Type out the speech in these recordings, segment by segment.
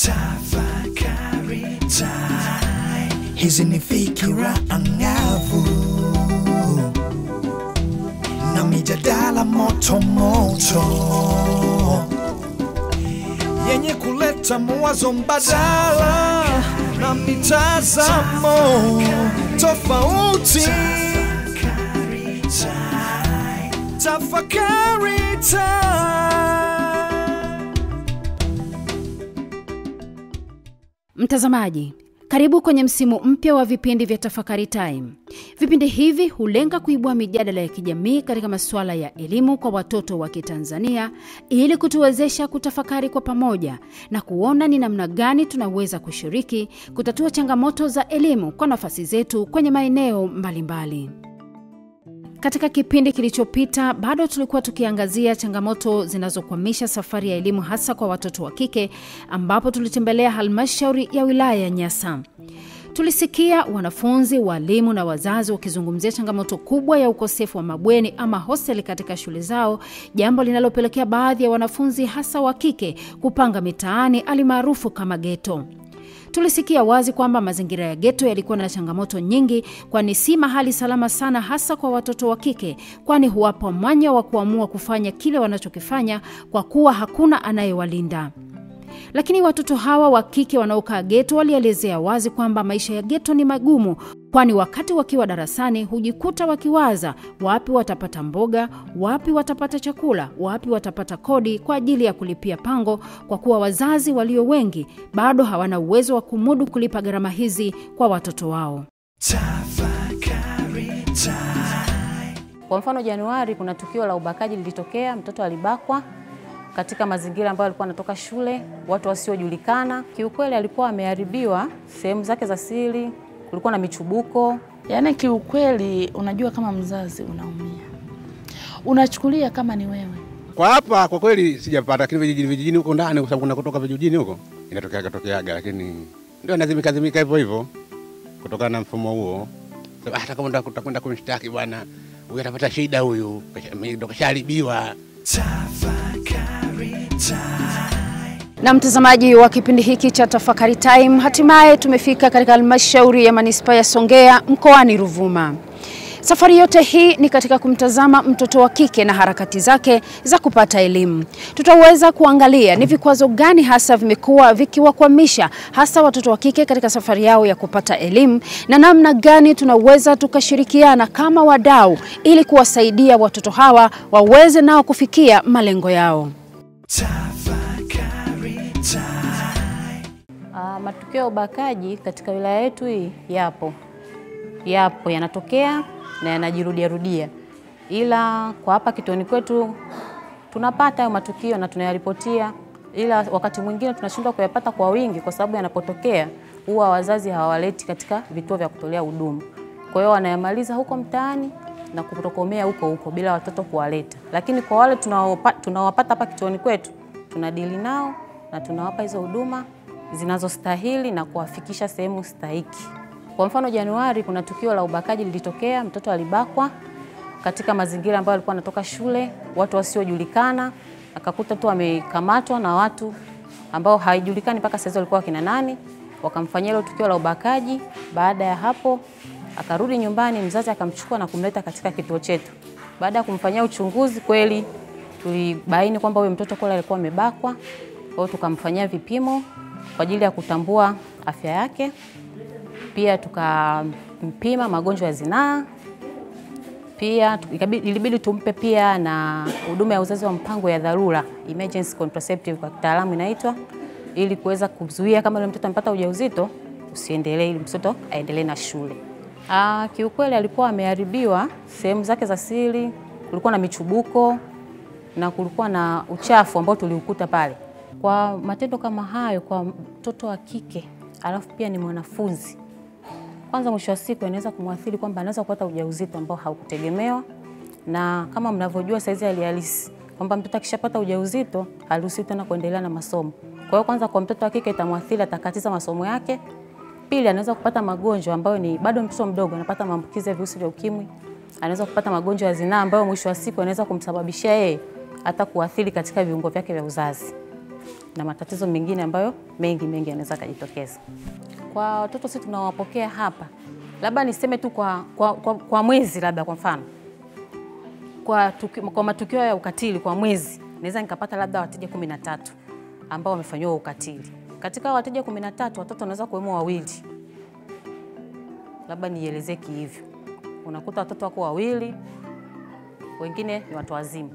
Tafakari time. Hizi ni fikira angavu na mijadala moto moto yenye kuleta mawazo mbadala na mitazamo tofauti. Tafakari time. Mtazamaji, karibu kwenye msimu mpya wa vipindi vya Tafakari Time. Vipindi hivi hulenga kuibua mijadala ya kijamii katika masuala ya elimu kwa watoto wa Kitanzania ili kutuwezesha kutafakari kwa pamoja na kuona ni namna gani tunaweza kushiriki kutatua changamoto za elimu kwa nafasi zetu kwenye maeneo mbalimbali. Katika kipindi kilichopita bado tulikuwa tukiangazia changamoto zinazokwamisha safari ya elimu hasa kwa watoto wa kike, ambapo tulitembelea halmashauri ya wilaya ya Nyasa. Tulisikia wanafunzi, walimu na wazazi wakizungumzia changamoto kubwa ya ukosefu wa mabweni ama hosteli katika shule zao, jambo linalopelekea baadhi ya wanafunzi hasa wa kike kupanga mitaani alimaarufu kama geto. Tulisikia wazi kwamba mazingira ya geto yalikuwa na changamoto nyingi, kwani si mahali salama sana, hasa kwa watoto wa kike, kwani huwapa mwanya wa kuamua kufanya kile wanachokifanya kwa kuwa hakuna anayewalinda. Lakini watoto hawa wa kike wanaokaa geto walielezea wazi kwamba maisha ya geto ni magumu, kwani wakati wakiwa darasani hujikuta wakiwaza wapi watapata mboga, wapi watapata chakula, wapi watapata kodi kwa ajili ya kulipia pango, kwa kuwa wazazi walio wengi bado hawana uwezo wa kumudu kulipa gharama hizi kwa watoto wao. Tafakari. Kwa mfano Januari kuna tukio la ubakaji lilitokea, mtoto alibakwa katika mazingira ambayo alikuwa anatoka shule, watu wasiojulikana. Kiukweli alikuwa ameharibiwa sehemu zake za siri, kulikuwa na michubuko. Yaani kiukweli, unajua kama mzazi unaumia, unachukulia kama ni wewe. Kwa hapa kwa kweli sijapata, lakini vijijini vijijini huko ndani, kwa sababu kuna kutoka vijijini huko inatokeaga tokeaga, lakini ndio nazimika zimika hivyo hivyo kutokana na mfumo huo. Sasa hata kama utakwenda kumshtaki bwana, huyu atapata shida, huyu ndo kashaharibiwa. Tafakari. Na mtazamaji wa kipindi hiki cha Tafakari Time, hatimaye tumefika katika halmashauri ya manispaa ya Songea mkoani Ruvuma. Safari yote hii ni katika kumtazama mtoto wa kike na harakati zake za kupata elimu. Tutaweza kuangalia ni vikwazo gani hasa vimekuwa vikiwakwamisha hasa watoto wa kike katika safari yao ya kupata elimu na namna gani tunaweza tukashirikiana kama wadau ili kuwasaidia watoto hawa waweze nao kufikia malengo yao. Ah, matukio ya ubakaji katika wilaya yetu hii yapo, yapo yanatokea na yanajirudia rudia, ila kwa hapa kituoni kwetu tunapata hayo matukio na tunayaripotia, ila wakati mwingine tunashindwa kuyapata kwa wingi, kwa sababu yanapotokea huwa wazazi hawaleti katika vituo vya kutolea huduma. Kwa hiyo wanayamaliza huko mtaani na kutokomea huko huko bila watoto kuwaleta, lakini kwa wale tunawapata hapa kituoni kwetu tunadili nao na tunawapa hizo huduma zinazostahili na kuwafikisha sehemu stahiki. Kwa mfano, Januari kuna tukio la ubakaji lilitokea, mtoto alibakwa katika mazingira ambayo alikuwa anatoka shule, watu wasiojulikana, akakuta tu amekamatwa na watu ambao haijulikani mpaka sasa walikuwa wakina nani, wakamfanyia hilo tukio la ubakaji. Baada ya hapo akarudi nyumbani, mzazi akamchukua na kumleta katika kituo chetu. Baada ya kumfanyia uchunguzi, kweli tulibaini kwamba huyo mtoto kweli alikuwa amebakwa. Kwa hiyo tukamfanyia vipimo kwa ajili ya kutambua afya yake, pia tukampima magonjwa ya zinaa pia ilibidi tumpe pia na huduma ya uzazi wa mpango ya dharura, emergency contraceptive kwa kitaalamu inaitwa, ili kuweza kuzuia kama yule mtoto amepata ujauzito usiendelee, ili mtoto aendelee na shule. Ah, kiukweli alikuwa ameharibiwa sehemu zake za siri, kulikuwa na michubuko na kulikuwa na uchafu ambao tuliukuta pale. Kwa matendo kama hayo kwa mtoto wa kike, alafu pia ni mwanafunzi kwanza mwisho wa siku inaweza kumwathiri kwamba anaweza kupata ujauzito ambao haukutegemewa, na kama mnavyojua saizi hali halisi kwamba mtoto akishapata ujauzito haruhusiwi tena kuendelea na masomo. Kwa hiyo kwanza, kwa mtoto wa kike itamwathiri, atakatiza masomo yake. Pili, anaweza kupata magonjwa ambayo ni bado mtoto mdogo, anapata maambukizi ya virusi vya ukimwi, anaweza kupata magonjwa ya zinaa ambayo mwisho wa siku anaweza kumsababishia yeye hata kuathiri katika viungo vyake vya uzazi. na matatizo mengine ambayo mengi mengi yanaweza kujitokeza. Kwa watoto sisi tunawapokea hapa, labda niseme tu kwa, kwa, kwa, kwa mwezi labda kwa mfano kwa, tuki, kwa matukio ya ukatili kwa mwezi naweza nikapata labda wateja kumi na tatu ambao wamefanyiwa ukatili. Katika wateja kumi na tatu watoto wanaweza kuwemo wawili, labda nielezee hivyo. Unakuta watoto wako wawili, wengine ni watu wazima.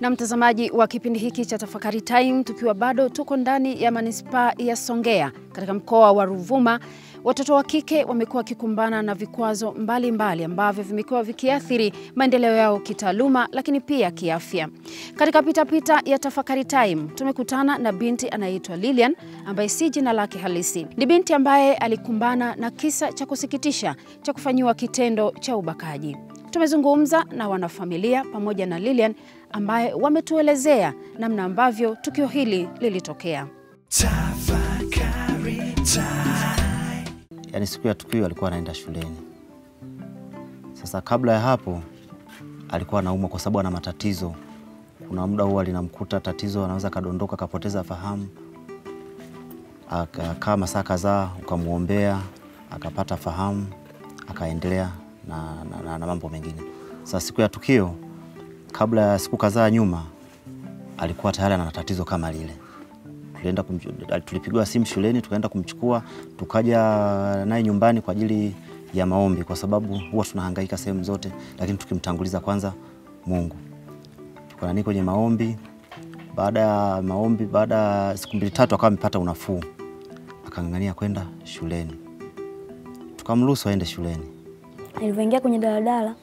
Na mtazamaji wa kipindi hiki cha Tafakari Time, tukiwa bado tuko ndani ya manispaa ya Songea katika mkoa wa Ruvuma, watoto wa kike wamekuwa wakikumbana na vikwazo mbalimbali mbali ambavyo vimekuwa vikiathiri maendeleo yao kitaaluma, lakini pia kiafya. Katika pitapita ya Tafakari Time tumekutana na binti anayeitwa Lilian ambaye si jina lake halisi. Ni binti ambaye alikumbana na kisa cha kusikitisha cha kufanyiwa kitendo cha ubakaji. Tumezungumza na wanafamilia pamoja na Lilian ambaye wametuelezea namna ambavyo tukio hili lilitokea. Tafakari time. Yaani siku ya tukio alikuwa anaenda shuleni. Sasa kabla ya hapo alikuwa anaumwa kwa sababu ana matatizo. Kuna muda huwa linamkuta tatizo, anaweza akadondoka akapoteza fahamu, akakaa masaa kadhaa, ukamwombea akapata fahamu, akaendelea na, na, na, na mambo mengine. Sasa siku ya tukio, kabla ya siku kadhaa nyuma, alikuwa tayari ana tatizo kama lile tulienda kum, tulipigiwa simu shuleni tukaenda kumchukua tukaja naye nyumbani kwa ajili ya maombi, kwa sababu huwa tunahangaika sehemu zote, lakini tukimtanguliza kwanza Mungu. Tukanani kwenye maombi. Baada ya maombi, baada ya siku mbili tatu, akawa amepata unafuu, akang'ang'ania kwenda shuleni, tukamruhusu aende shuleni. Nilivyoingia kwenye daladala,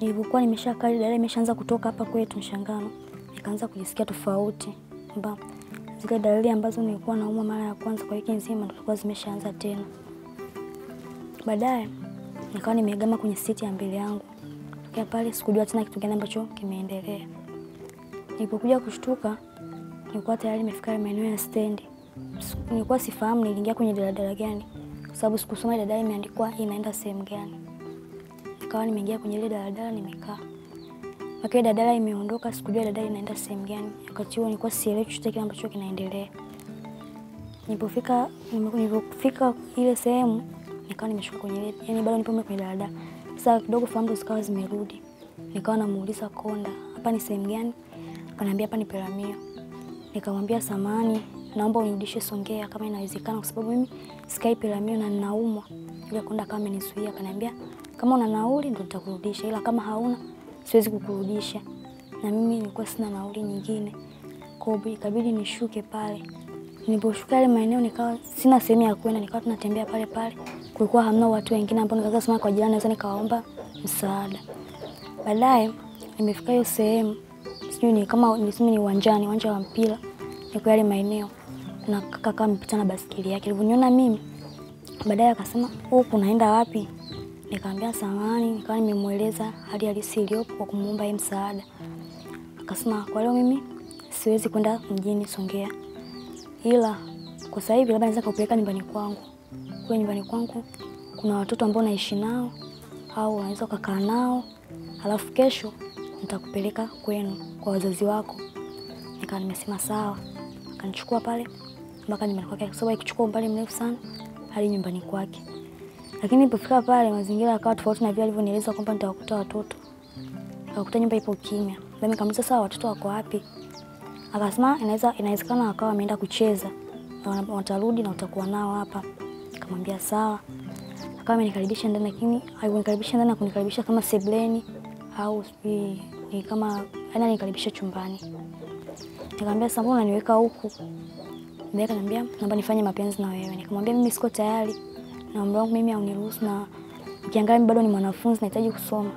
nilipokuwa nimeshakaa daladala imeshaanza kutoka hapa kwetu Mshangano, nikaanza kujisikia tofauti, kwamba zile dalili ambazo nilikuwa naumwa mara ya kwanza kwa wiki nzima zilikuwa zimeshaanza tena. Baadaye nikawa nimeegama kwenye siti ya mbele yangu, tokea pale sikujua tena kitu gani ambacho kimeendelea. Nilipokuja kushtuka, nilikuwa tayari nimefika maeneo ya stendi. Nilikuwa sifahamu niliingia kwenye daladala gani, kwa sababu sikusoma daladala imeandikwa inaenda sehemu gani. Nikawa nimeingia kwenye ile daladala nimekaa. Wakati dadala imeondoka, sikujua dadala inaenda sehemu gani. Wakati huo nilikuwa sielewi chochote kile ambacho kinaendelea. Nilipofika nilipofika ile sehemu nikawa nimeshuka kwenye ile, yani bado nipo kwenye daladala. Sasa kidogo fahamu zikawa zimerudi. Nikawa namuuliza konda, hapa ni sehemu gani? Akaniambia hapa ni Peramiho. Nikamwambia samani, naomba unirudishe Songea kama inawezekana, kwa sababu mimi sikai Peramiho na ninaumwa. Ile konda kama amenizuia, akaniambia kama una nauli ndo nitakurudisha, ila kama hauna siwezi kukurudisha. Na mimi nilikuwa sina nauli nyingine, kwa hiyo ikabidi nishuke pale. Niliposhuka yale maeneo nikawa sina sehemu ya kwenda, nikawa tunatembea pale pale. Kulikuwa hamna watu wengine ambao nikaweza kusema kwa jirani naweza nikawaomba msaada. Baadaye nimefika hiyo sehemu, sijui ni kama niseme ni uwanjani, uwanja wa mpira, niko yale maeneo na kaka amepita na basikeli yake. Alivyoniona mimi, baadaye akasema huku unaenda wapi? Nikamwambia samani nikawa nimemweleza hali halisi iliyopo kwa kumuomba yeye msaada. Akasema kwa leo mimi siwezi kwenda mjini Songea, ila kwa sasa hivi labda naweza kupeleka nyumbani kwangu. Kwa nyumbani kwangu kuna watoto ambao naishi nao, au unaweza ukakaa nao, alafu kesho nitakupeleka kwenu kwa wazazi wako. Nikawa nimesema sawa, akanichukua pale mpaka nyumbani kwake, kwa sababu ikichukua umbali mrefu sana hadi nyumbani kwake. Lakini nilipofika pale mazingira yakawa tofauti na vile alivyonieleza kwamba nitawakuta watoto. Akakuta nyumba ipo kimya. Mimi nikamuuliza sasa watoto wako wapi? Akasema inaweza inawezekana wakawa wameenda kucheza. Na watarudi na utakuwa nao hapa. Nikamwambia sawa. Akawa amenikaribisha ndani lakini alivyonikaribisha ndani kunikaribisha kama sebleni au sijui ni kama ana nikaribisha chumbani. Nikamwambia sasa mbona unaniweka huku? Mbona akaniambia naomba nifanye mapenzi na wewe. Nikamwambia mimi siko tayari na umri wangu mimi hauniruhusu na ukiangalia bado ni mwanafunzi nahitaji kusoma.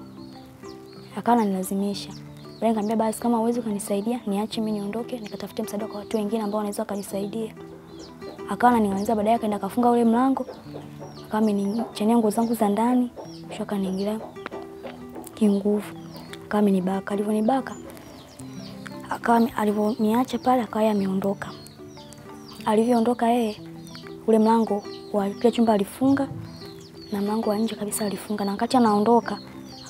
Akawa ananilazimisha. Baadaye nikamwambia basi kama huwezi ukanisaidia niache mimi niondoke nikatafute msaada kwa watu wengine ambao wanaweza wakanisaidia. Akawa ananiangalia baadaye akaenda akafunga ule mlango. Akawa amenichania nguo zangu za ndani kisha akaniingilia kinguvu. Akawa amenibaka. Alivyonibaka akawa alivyoniacha pale akawa ameondoka. Alivyoondoka yeye ule mlango wa pia chumba alifunga na mlango wa nje kabisa alifunga, na wakati anaondoka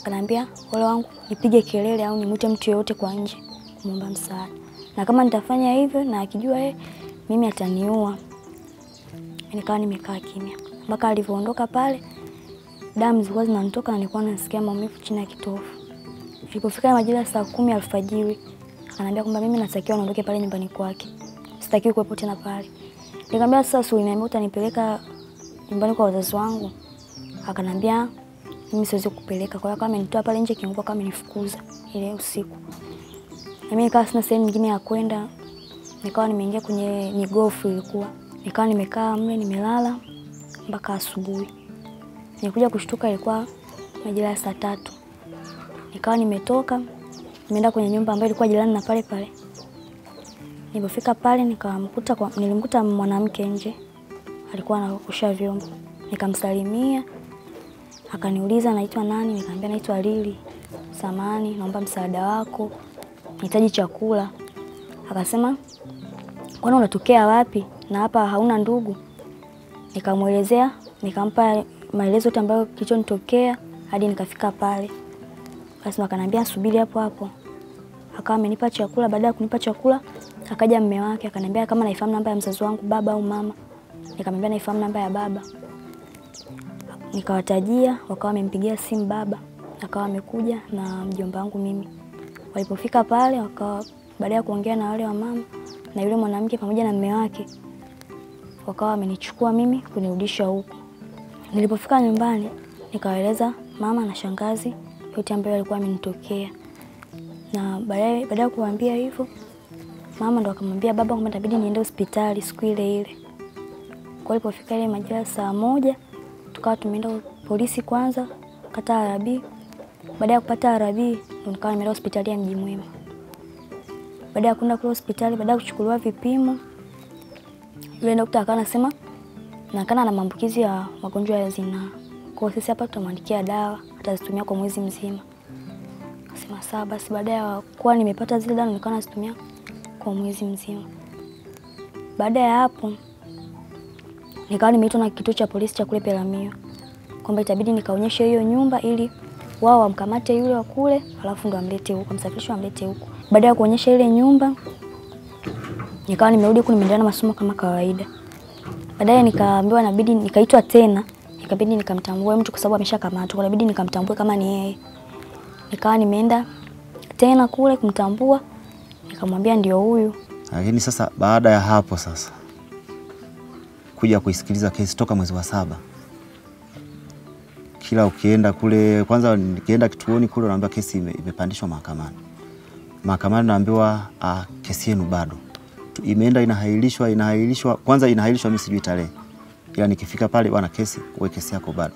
Akaniambia ole wangu nipige kelele au nimwite mtu yoyote kwa nje kumwomba msaada, na kama nitafanya hivyo na akijua yeye mimi ataniua. Nikawa nimekaa kimya mpaka alivyoondoka pale, damu zilikuwa zinanitoka na nilikuwa nasikia maumivu chini ya kitovu. Ilipofika majira ya saa kumi alfajiri, ananiambia kwamba mimi natakiwa niondoke pale nyumbani kwake, sitakiwi kuwepo tena pale. Nikamwambia sasa, si uliniambia utanipeleka nyumbani kwa wazazi wangu? Akanambia mimi siwezi kupeleka. Kwa hiyo kama amenitoa pale nje kiungo, kama amenifukuza ile usiku, na mimi nikawa sina sehemu nyingine ya kwenda, nikawa nimeingia kwenye migofu ilikuwa, nikawa nimekaa mle nimelala mpaka asubuhi. Nikuja kushtuka ilikuwa majira ya saa tatu, nikawa nimetoka nimeenda kwenye nyumba ambayo ilikuwa jirani na pale pale. Nilipofika pale nikamkuta kwa, nilimkuta mwanamke nje alikuwa anaosha vyombo, nikamsalimia akaniuliza naitwa nani, nikamwambia naitwa Lili, samani, naomba msaada wako, nahitaji chakula. Akasema kwani unatokea wapi na hapa hauna ndugu? Nikamwelezea, nikampa maelezo yote ambayo kilichonitokea hadi nikafika pale. Basi akaniambia subiri hapo hapo, akawa amenipa chakula. Baada ya kunipa chakula, akaja mme wake akaniambia kama naifahamu namba ya mzazi wangu baba au mama. Nikamwambia naifahamu namba ya baba, nikawatajia, wakawa wamempigia simu baba, akawa amekuja na mjomba wangu mimi. Walipofika pale, wakawa baada ya kuongea na wale wa mama na yule mwanamke pamoja na mme wake, wakawa wamenichukua mimi kunirudisha huko. Nilipofika nyumbani, nikawaeleza mama na shangazi yote ambayo alikuwa amenitokea, na baadaye baada ya kuwaambia hivyo, mama ndo akamwambia baba kwamba itabidi niende hospitali siku ile ile. Kwa ilipofika ile majira saa moja, tukawa tumeenda polisi kwanza kata Arabi. Baada ya kupata Arabi, ndo nikawa nimeenda hospitali ya Mji Mwema. Baada ya kwenda kule hospitali, baada ya kuchukuliwa vipimo, yule daktari akawa anasema nakana na maambukizi ya magonjwa ya zinaa. Kwa sisi hapa tutamwandikia dawa atazitumia kwa mwezi mzima. Akasema sawa basi. Baada ya kuwa nimepata zile dawa nikawa nazitumia kwa mwezi mzima. Baada ya hapo nikawa nimeitwa na kituo cha polisi cha kule Peramiho kwamba itabidi nikaonyeshe hiyo nyumba ili wao wamkamate yule wa kule, alafu ndo amlete huko, amsafirishe amlete huko. Baada ya kuonyesha ile nyumba, nikawa nimerudi huku, nimeendelea na masomo kama kawaida. Baadaye nikaambiwa inabidi nikaitwa tena, ikabidi nikamtambue mtu kwa sababu ameshakamatwa, inabidi nikamtambue kama ni yeye. Nikawa nimeenda tena kule kumtambua, nikamwambia ndio huyu. Lakini sasa baada ya hapo sasa kuja kuisikiliza kesi toka mwezi wa saba, kila ukienda kule, kwanza nikienda kituoni kule naambiwa kesi ime, imepandishwa mahakamani. Mahakamani naambiwa ah, kesi yenu bado imeenda inahairishwa, inahairishwa, kwanza inahairishwa, mimi sijui tarehe, ila nikifika pale bwana, kesi wewe, kesi yako bado.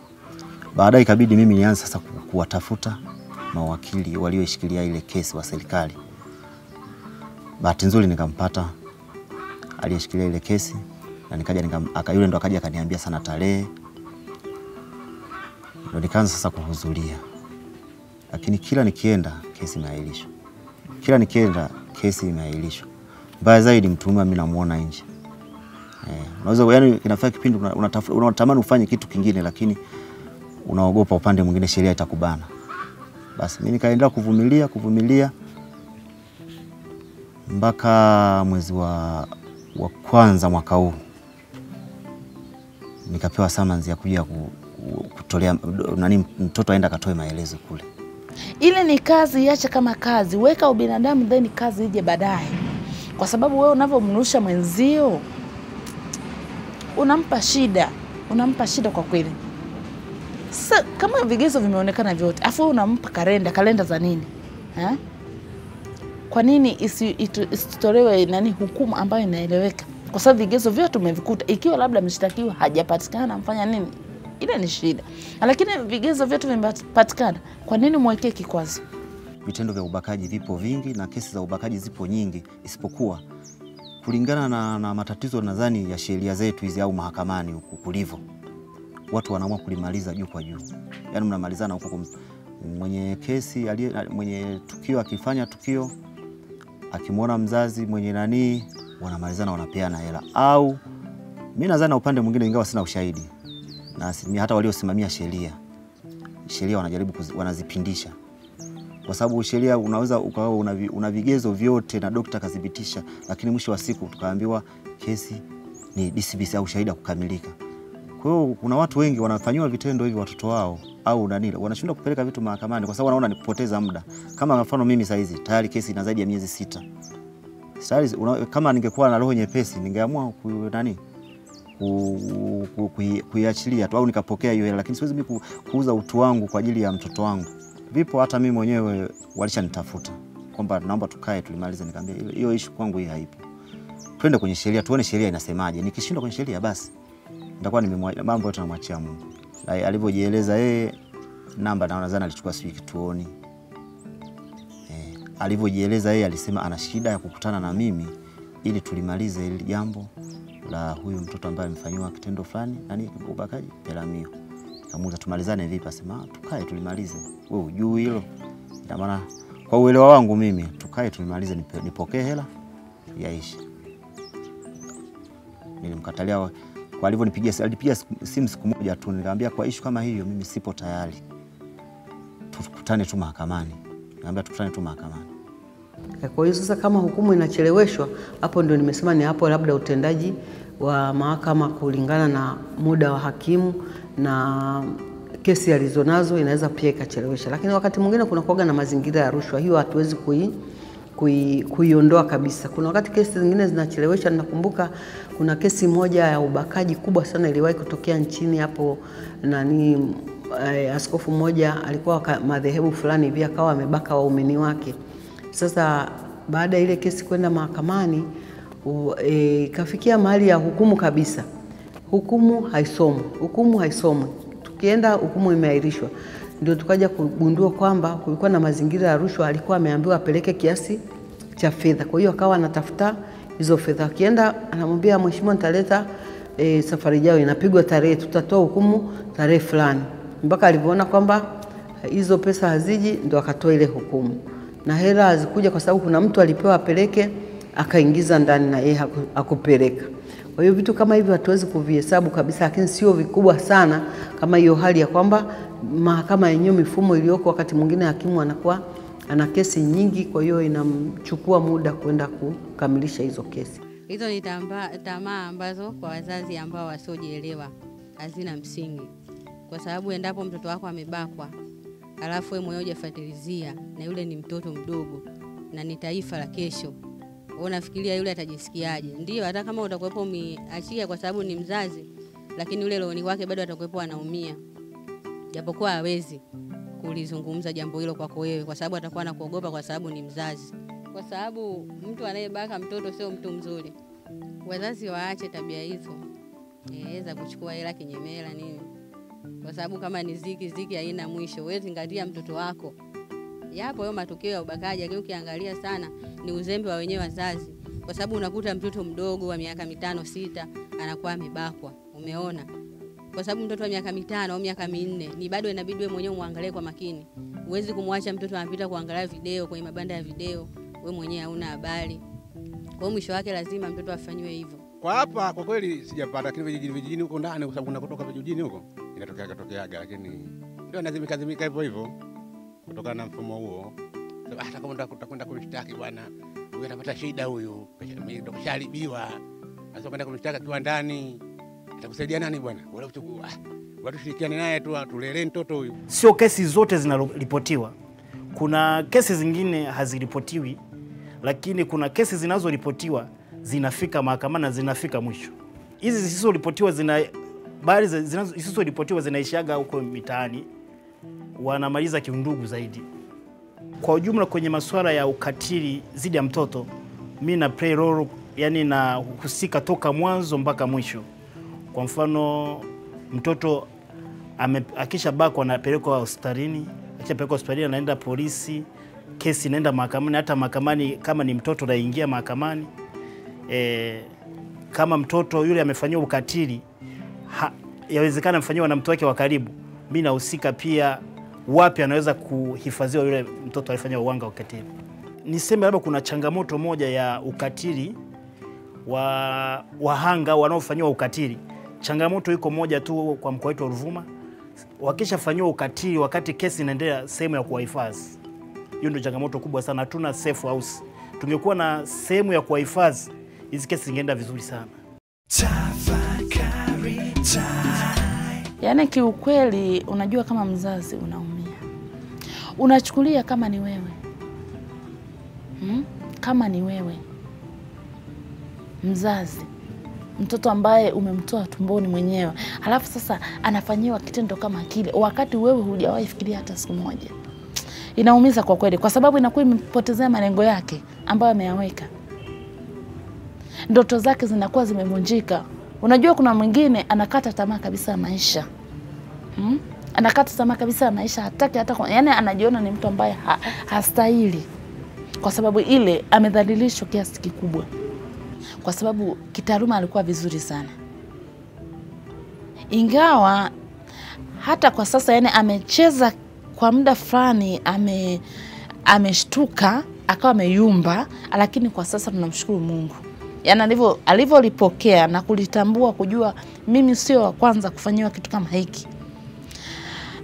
Baadaye ikabidi mimi nianze sasa kuwatafuta mawakili walioishikilia ile kesi wa serikali. Bahati nzuri nikampata aliyeshikilia ile kesi na nikaja nika, aka, yule ndo akaja akaniambia sana tarehe, ndo nikaanza sasa kuhudhuria, lakini kila nikienda kesi imeahirishwa, kila nikienda kesi imeahirishwa. Mbaya zaidi mtuhumiwa mimi namuona nje. Eh, unaweza yani, kinafika kipindi una- unatamani ufanye kitu kingine, lakini unaogopa upande mwingine sheria itakubana. Basi mimi nikaendelea kuvumilia kuvumilia mpaka mwezi wa, wa kwanza mwaka huu nikapewa summons ya kuja ku- ku- kutolea nani, mtoto aenda akatoe maelezo kule. Ile ni kazi, iache kama kazi, weka ubinadamu, then kazi ije baadaye, kwa sababu wewe unavyomrusha mwenzio unampa shida, unampa shida kwa kweli. Sasa kama vigezo vimeonekana vyote, afu unampa kalenda, kalenda za nini ha? Kwa nini isi- isitolewe nani hukumu ambayo inaeleweka? Kwa sababu vigezo vyote tumevikuta, Ikiwa labda mshtakiwa hajapatikana, mfanya nini? Ile ni shida, lakini vigezo vyote vimepatikana, kwa nini mwekee kikwazo? Vitendo vya ubakaji vipo vingi na kesi za ubakaji zipo nyingi, isipokuwa kulingana na, na matatizo nadhani ya sheria zetu hizi au mahakamani huku kulivyo, watu wanaamua kulimaliza juu kwa juu, yaani mnamalizana huko mwenye kesi mwenye tukio akifanya tukio akimwona mzazi mwenye nanii, wanamalizana wanapeana hela, au mi nadhani na upande mwingine, ingawa sina ushahidi na asilimia hata waliosimamia sheria sheria wanajaribu kuzi, wanazipindisha kwa sababu sheria unaweza ukawa una, vigezo vyote na dokta akathibitisha, lakini mwisho wa siku tukaambiwa kesi ni DCBC au shahidi kukamilika. Kwa hiyo kuna watu wengi wanafanyiwa vitendo hivi watoto wao au nani, wanashindwa kupeleka vitu mahakamani kwa sababu wanaona ni kupoteza muda. Kama mfano mimi saizi tayari kesi ina zaidi ya miezi sita. Tayari kama ningekuwa na roho nyepesi ningeamua ku, nani ku- ku- kui- kuiachilia tu au nikapokea hiyo hela, lakini siwezi mimi kuuza utu wangu kwa ajili ya mtoto wangu. Vipo hata mimi mwenyewe walishanitafuta kwamba naomba tukae tulimalize, nikamwambia hiyo- issue kwangu hii haipo, twende kwenye sheria tuone sheria inasemaje. Nikishindwa kwenye sheria basi nitakuwa nimemwacha mambo yote namwachia Mungu. Alivyojieleza yeye, namba na nadhani alichukua sijui kituoni eh, alivyojieleza yeye alisema ana shida ya kukutana na mimi ili tulimalize hili jambo la huyu mtoto ambaye amefanyiwa kitendo fulani nani ubakaji Pelamio. Kamuuliza tumalizane vipi? Asema "Ah, tukae tulimalize. Wewe ujui hilo? Ina maana kwa uelewa wangu mimi tukae tulimalize, nipokee hela yaishi. Nilimkatalia kwa alivyonipigia, alipigia simu siku moja tu, nikamwambia kwa ishu kama hiyo mimi sipo tayari, tukutane tu mahakamani. Nikamwambia tukutane tu mahakamani. Kwa hiyo sasa, kama hukumu inacheleweshwa, hapo ndio nimesema ni hapo labda utendaji wa mahakama kulingana na muda wa hakimu na kesi alizonazo inaweza pia ikachelewesha, lakini wakati mwingine kuna kuoga na mazingira ya rushwa, hiyo hatuwezi kui kui- kuiondoa kabisa. Kuna wakati kesi zingine zinachelewesha. Nakumbuka kuna kesi moja ya ubakaji kubwa sana iliwahi kutokea nchini hapo nani, eh, askofu mmoja alikuwa madhehebu fulani hivi akawa amebaka waumini wake. Sasa baada ya ile kesi kwenda mahakamani ikafikia eh, ikafikia mahali ya hukumu kabisa, hukumu haisomwi, hukumu haisomwi. Tukienda hukumu imeahirishwa, ndio tukaja kugundua kwamba kulikuwa na mazingira ya rushwa. Alikuwa ameambiwa apeleke kiasi cha fedha, kwa hiyo akawa anatafuta hizo fedha. Akienda anamwambia mheshimiwa, nitaleta e, safari ijayo inapigwa tarehe, tutatoa hukumu tarehe fulani, mpaka alivyoona kwamba hizo pesa haziji, ndo akatoa ile hukumu, na hela hazikuja kwa sababu kuna mtu alipewa apeleke, akaingiza ndani na yeye haku- hakupeleka. Kwa hiyo vitu kama hivyo hatuwezi kuvihesabu kabisa, lakini sio vikubwa sana kama hiyo hali ya kwamba mahakama yenyewe, mifumo iliyoko, wakati mwingine hakimu anakuwa ana kesi nyingi, kwa hiyo inamchukua muda kwenda kukamilisha hizo kesi. Hizo ni tamaa ambazo kwa wazazi ambao wasiojielewa hazina msingi, kwa sababu endapo mtoto wako amebakwa alafu wewe mwenyewe hujafuatilizia, na yule ni mtoto mdogo na ni taifa la kesho, unafikiria yule atajisikiaje? Ndio, hata kama utakuwepo umeachia kwa sababu ni mzazi, lakini yule rohoni wake bado atakuwepo anaumia, japokuwa hawezi kulizungumza jambo hilo kwako wewe, kwa sababu atakuwa anakuogopa kwa sababu ni mzazi, kwa sababu mtu anayebaka mtoto sio mtu mzuri. Wazazi waache tabia hizo eh, za kuchukua hela kinyemela nini, kwa sababu kama ni ziki ziki haina mwisho. Wewe zingatia mtoto wako. Yapo hayo matukio ya ubakaji, lakini ukiangalia sana ni uzembe wa wenyewe wazazi, kwa sababu unakuta mtoto mdogo wa miaka mitano sita anakuwa amebakwa, umeona kwa sababu mtoto wa miaka mitano au miaka minne ni bado inabidi wewe mwenyewe umwangalie kwa makini. Huwezi kumwacha mtoto anapita kuangalia video kwenye mabanda ya video, wewe mwenyewe hauna habari. Kwa hiyo mwisho wake lazima mtoto afanyiwe hivyo. Kwa hapa kwa kweli sijapata, lakini vijijini vijijini huko ndani, kwa sababu unakotoka vijijini huko inatokea katokeaga, lakini ndio nazimika zimika hivyo hivyo kutokana na mfumo huo. Hata kama utakwenda kwenda kumshtaki bwana, huyu anapata shida huyu, kasharibiwa, sasa kwenda kumshtaki kiwandani, atakusaidia nani bwana? Wala uchukua watu shirikiane naye tu, tulelee mtoto huyu. Sio kesi zote zinaripotiwa. Kuna kesi zingine haziripotiwi, lakini kuna kesi zinazoripotiwa zinafika mahakamani na zinafika mwisho. Hizi zisizoripotiwa zina bali zinazo- zisizoripotiwa zinaishaga huko mitaani, wanamaliza kiundugu zaidi. Kwa ujumla, kwenye masuala ya ukatili dhidi ya mtoto, mi na play role, yani na husika toka mwanzo mpaka mwisho. Kwa mfano mtoto akisha akishabakwa anapelekwa hospitalini, akishapelekwa hospitalini anaenda polisi, kesi inaenda mahakamani. Hata mahakamani kama ni mtoto anaingia mahakamani e, kama mtoto yule amefanyiwa ukatili yawezekana amefanyiwa na mtu wake wa karibu, mi nahusika pia wapi anaweza kuhifadhiwa yule mtoto alifanya uwanga wa ukatili. Niseme labda kuna changamoto moja ya ukatili wa wahanga wanaofanyiwa ukatili. Changamoto iko moja tu kwa mkoa wetu wa Ruvuma, wakishafanyiwa ukatili wakati kesi inaendelea sehemu ya kuwahifadhi. Hiyo ndio changamoto kubwa sana, hatuna safe house. Tungekuwa na sehemu ya kuwahifadhi, hizi kesi zingeenda vizuri sana. Time. Yaani kiukweli, unajua kama mzazi unaumia, unachukulia kama ni wewe. Hmm? kama ni wewe. Mzazi, mtoto ambaye umemtoa tumboni mwenyewe, halafu sasa anafanyiwa kitendo kama kile, wakati wewe hujawahi fikiria hata siku moja. Inaumiza kwa kweli, kwa sababu inakuwa imepotezea malengo yake ambayo ameyaweka, ndoto zake zinakuwa zimevunjika. Unajua, kuna mwingine anakata tamaa kabisa ya maisha hmm? anakata tamaa kabisa maisha, hataki hata yani, anajiona ni mtu ambaye ha, hastahili. Kwa sababu ile amedhalilishwa kiasi kikubwa, kwa sababu kitaaluma alikuwa vizuri sana, ingawa hata kwa sasa yani amecheza kwa muda fulani, ame ameshtuka akawa ameyumba, lakini kwa sasa tunamshukuru Mungu. Yani alivyo alivyolipokea na kulitambua, kujua mimi sio wa kwanza kufanyiwa kitu kama hiki,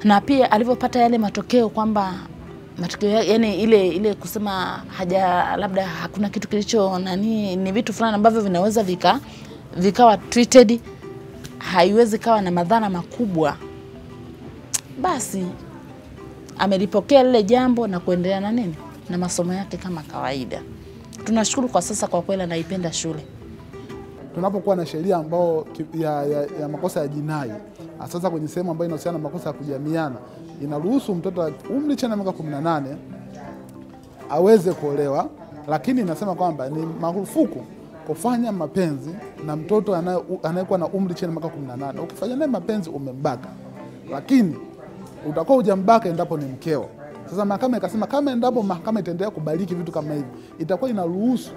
na pia alivyopata yale matokeo kwamba matokeo yani ile ile kusema haja labda hakuna kitu kilicho nani, ni vitu fulani ambavyo vinaweza vika vikawa treated, haiwezi kawa na madhara makubwa, basi amelipokea lile jambo na kuendelea na nini na masomo yake kama kawaida. Tunashukuru kwa sasa, kwa kweli anaipenda shule. Tunapokuwa na sheria ambayo ya, ya, ya makosa ya jinai sasa kwenye sehemu ambayo inahusiana na makosa ya kujamiana inaruhusu mtoto wa umri chini ya miaka 18 aweze kuolewa, lakini inasema kwamba ni marufuku kufanya mapenzi na mtoto anayekuwa na umri chini ya miaka 18. Ukifanya naye mapenzi umembaka, lakini utakuwa hujambaka endapo ni mkeo. Sasa mahakama ikasema kama endapo mahakama itaendelea kubariki vitu kama hivi, itakuwa inaruhusu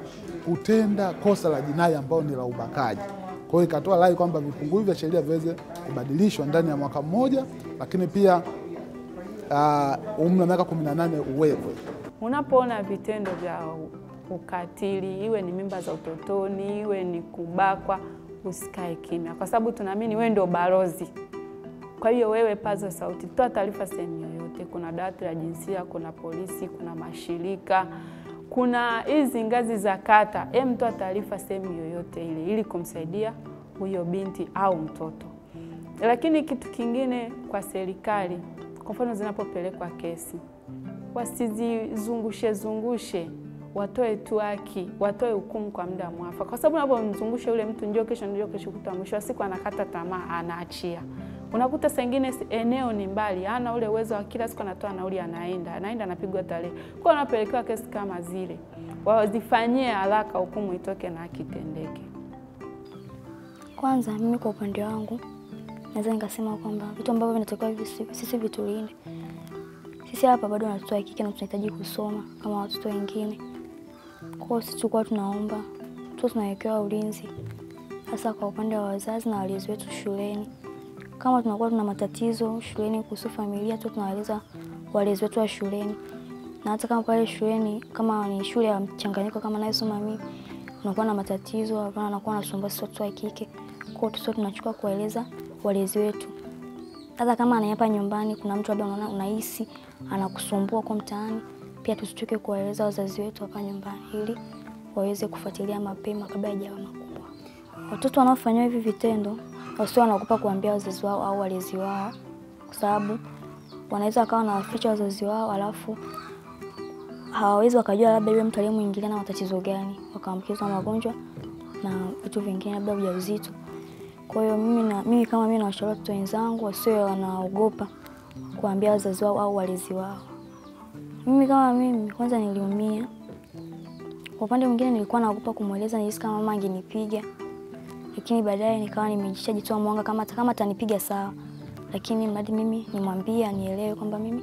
kutenda kosa la jinai ambao ni la ubakaji. Kwa hiyo ikatoa rai kwamba vifungu hivi vya sheria viweze kubadilishwa ndani ya mwaka mmoja, lakini pia uh, umri wa miaka 18 uwekwe. Unapoona vitendo vya ukatili, iwe ni mimba za utotoni, iwe ni kubakwa, usikae kimya, kwa sababu tunaamini wewe ndio balozi. Kwa hiyo wewe paza sauti, toa taarifa sehemu yoyote. Kuna dawati la jinsia, kuna polisi, kuna mashirika, kuna hizi ngazi za kata. hem toa taarifa sehemu yoyote ile, ili kumsaidia huyo binti au mtoto. Lakini kitu kingine kwa serikali, kwa mfano zinapopelekwa kesi, wasizizungushe zungushe, watoe tu haki, watoe hukumu kwa muda mwafaka, kwa sababu unapomzungusha yule mtu njoo kesho, njoo kesho, kuta mwisho wa siku anakata tamaa, anaachia. Unakuta saa eneo ni mbali, ana ule uwezo wa kila siku anatoa nauli, anaenda anaenda anapigwa tarehe. Kwa hiyo wanapelekewa kesi kama zile, wazifanyie haraka, hukumu itoke na haki itendeke. Kwanza mimi kwa upande wangu naweza nikasema kwamba vitu ambavyo vinatakiwa sisi vitulinde. Sisi hapa bado watoto wa kike na tunahitaji kusoma kama watoto wengine. Kwa hiyo sisi tulikuwa tunaomba tu tunawekewa ulinzi, hasa kwa upande wa wazazi na walezi wetu shuleni. Kama tunakuwa tuna matatizo shuleni kuhusu familia tu tunawaeleza walezi wetu wa shuleni, na hata kama pale shuleni kama ni shule ya mchanganyiko kama nayosoma mimi, unakuwa na matatizo, hapana, anakuwa anasumbua sisi watoto wa kike. Kwa hiyo tunachukua kuwaeleza walezi wetu, hata kama anayapa nyumbani, kuna mtu labda unaona unahisi anakusumbua kwa mtaani, pia tusichoke kuwaeleza wazazi wetu hapa nyumbani, ili waweze kufuatilia mapema kabla hajawa makubwa. Watoto wanaofanyiwa hivi vitendo wasio wanaogopa kuambia wazazi wao au walezi wao, kwa sababu wanaweza wakawa waficha wazazi wao, alafu hawawezi wakajua labda yule mtu aliyemwingilia na matatizo gani, wakaambukizwa magonjwa na vitu vingine, labda ujauzito. Kwa hiyo mimi, na, mimi kama mimi nawashauri watoto wenzangu wasiwe wanaogopa kuambia wazazi wao au walezi wao. Mimi kama mimi kwanza niliumia, kwa upande mwingine nilikuwa naogopa kumweleza, nilihisi kama mama angenipiga, lakini baadaye nikawa nimejishajitoa mwanga kama hata kama atanipiga sawa, lakini mradi mimi nimwambie anielewe kwamba mimi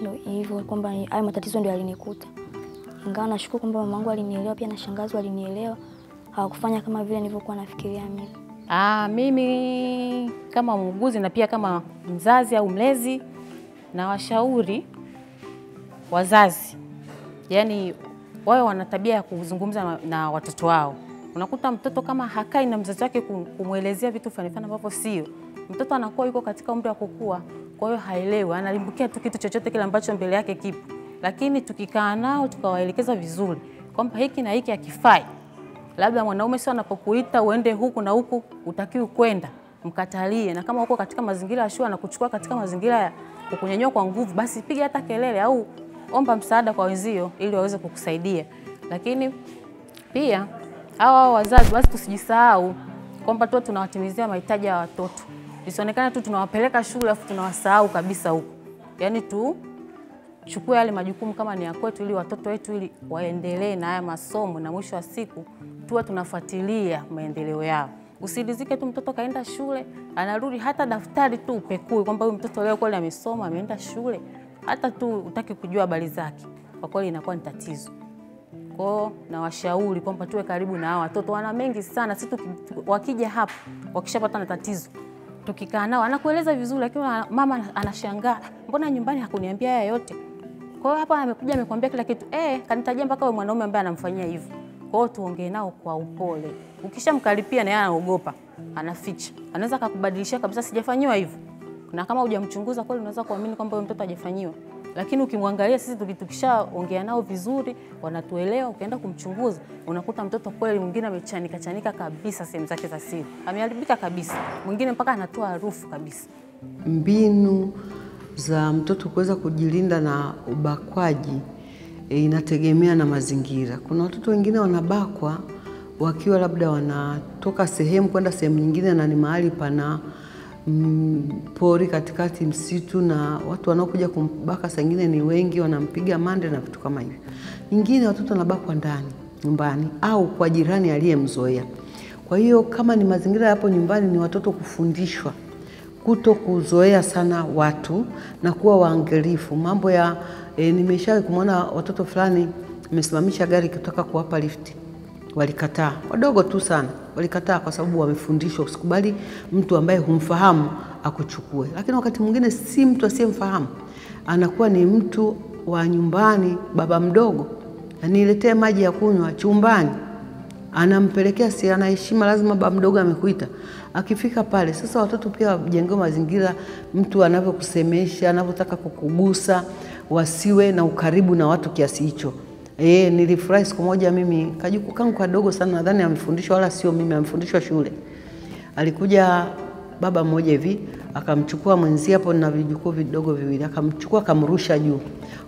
ndo hivyo, kwamba hayo matatizo ndio yalinikuta. Ingawa nashukuru kwamba mamangu alinielewa, pia na shangazi walinielewa, hawakufanya kama vile nilivyokuwa nafikiria mimi. Ah, mimi kama muuguzi na pia kama mzazi au mlezi na washauri wazazi, yani wawe wana tabia ya kuzungumza na, na watoto wao Unakuta mtoto kama hakai na mzazi wake kum- kumwelezea vitu fulani fulani ambavyo sio, mtoto anakuwa yuko katika umri wa kukua, kwa hiyo haelewi, analimbukia tu kitu chochote kile ambacho mbele yake kipo. Lakini tukikaa nao tukawaelekeza vizuri kwamba hiki na hiki hakifai, labda mwanaume sio anapokuita uende huku na huku, utakiwi kwenda, mkatalie. Na kama uko katika mazingira ya shua na kuchukua katika mazingira ya kukunyanyua kwa nguvu, basi piga hata kelele au omba msaada kwa wenzio ili waweze kukusaidia. Lakini pia hawa wazazi basi tusijisahau kwamba tu tunawatimizia mahitaji ya watoto, isionekane tu tunawapeleka shule afu tunawasahau kabisa huko. Yaani tu chukue yale majukumu kama ni ya kwetu, ili watoto wetu ili waendelee na haya masomo, na mwisho wa siku tuwe tunafuatilia maendeleo yao. Usilizike tu mtoto kaenda shule anarudi, hata daftari tu upekue kwamba huyu mtoto leo kweli amesoma, ameenda shule, hata tu utaki kujua habari zake, kwa kweli inakuwa ni tatizo. Kwao nawashauri kwamba tuwe karibu na hawa watoto, wana mengi sana. Si wakija hapa wakishapata na tatizo tukikaa nao anakueleza vizuri, lakini mama anashangaa, mbona nyumbani hakuniambia haya yote? Kwa hiyo hapa amekuja amekwambia kila kitu eh, kanitajia mpaka wewe mwanaume ambaye anamfanyia hivyo. Kwa hiyo tuongee nao kwa upole. Ukishamkaripia na yeye anaogopa, anaficha, anaweza akakubadilishia kabisa, sijafanyiwa hivyo. Na kama hujamchunguza kweli, unaweza kuamini kwamba huyo mtoto hajafanyiwa lakini ukimwangalia sisi tuki- tukishaongea nao vizuri, wanatuelewa. Ukienda kumchunguza unakuta mtoto kweli mwingine amechanika chanika kabisa sehemu zake za siri, ameharibika kabisa, mwingine mpaka anatoa harufu kabisa. mbinu za mtoto kuweza kujilinda na ubakwaji e, inategemea na mazingira. Kuna watoto wengine wanabakwa wakiwa labda wanatoka sehemu kwenda sehemu nyingine na ni mahali pana pori katikati, msitu, na watu wanaokuja kumbaka sangine ni wengi, wanampiga mande na vitu kama hivyo. Nyingine watoto wanabakwa ndani nyumbani au kwa jirani aliyemzoea. Kwa hiyo kama ni mazingira yapo nyumbani, ni watoto kufundishwa kuto kuzoea sana watu na kuwa waangalifu. Mambo ya e, nimeshawahi kumwona watoto fulani amesimamisha gari kutoka kuwapa lifti, walikataa, wadogo tu sana, walikataa kwa sababu wamefundishwa usikubali mtu ambaye humfahamu akuchukue. Lakini wakati mwingine si mtu asiyemfahamu, anakuwa ni mtu wa nyumbani, baba mdogo, niletee maji ya kunywa chumbani anampelekea si ana heshima, lazima baba mdogo amekuita. Akifika pale sasa, watoto pia wajengewe mazingira, mtu anavyokusemesha, anavyotaka kukugusa, wasiwe na ukaribu na watu kiasi hicho. E, nilifurahi siku moja mimi kajuku kangu kadogo sana, nadhani amefundishwa, wala sio mimi, amefundishwa shule. Alikuja baba mmoja hivi akamchukua mwenzi hapo na vijukuu vidogo viwili, akamchukua akamrusha juu.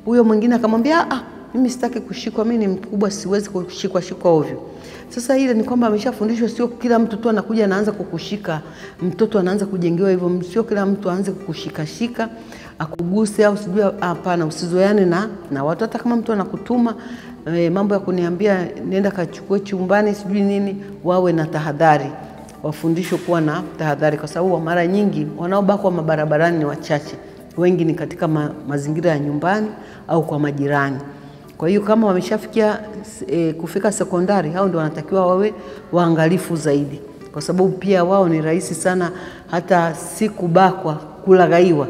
Huyo mwingine akamwambia ah, mimi sitaki kushikwa, mimi ni mkubwa, siwezi kushikwa shikwa ovyo. Sasa ile ni kwamba ameshafundishwa, sio kila mtu tu anakuja anaanza kukushika. Mtoto anaanza kujengewa hivyo, sio kila mtu aanze kukushikashika akuguse au sijui. Hapana, usizoeane na, na watu. Hata kama mtu anakutuma e, mambo ya kuniambia nenda kachukue chumbani sijui nini, wawe na tahadhari, wafundishwe kuwa na tahadhari, kwa sababu mara nyingi wanaobakwa mabarabarani ni wachache, wengi ni katika ma, mazingira ya nyumbani au kwa majirani. Kwa hiyo kama wameshafikia e, kufika sekondari, hao ndio wanatakiwa wawe waangalifu zaidi, kwa sababu pia wao ni rahisi sana hata si kubakwa, kulaghaiwa.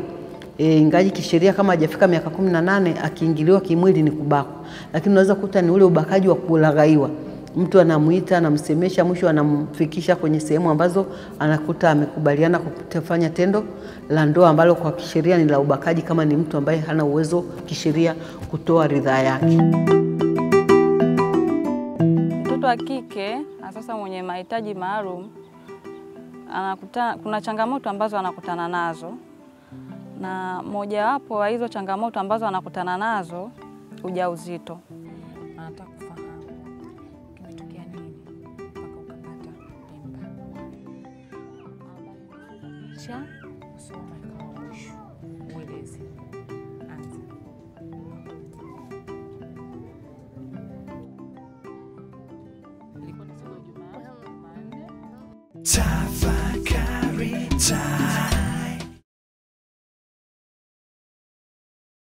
E, ingaji kisheria kama hajafika miaka kumi na nane akiingiliwa kimwili ni kubakwa, lakini unaweza kukuta ni ule ubakaji wa kulaghaiwa. Mtu anamuita anamsemesha, mwisho anamfikisha kwenye sehemu ambazo anakuta amekubaliana kufanya tendo la ndoa ambalo kwa kisheria ni la ubakaji, kama ni mtu ambaye hana uwezo kisheria kutoa ridhaa yake. Mtoto wa kike na sasa mwenye mahitaji maalum kuna changamoto ambazo anakutana nazo, na mojawapo wa hizo changamoto ambazo anakutana nazo ujauzito.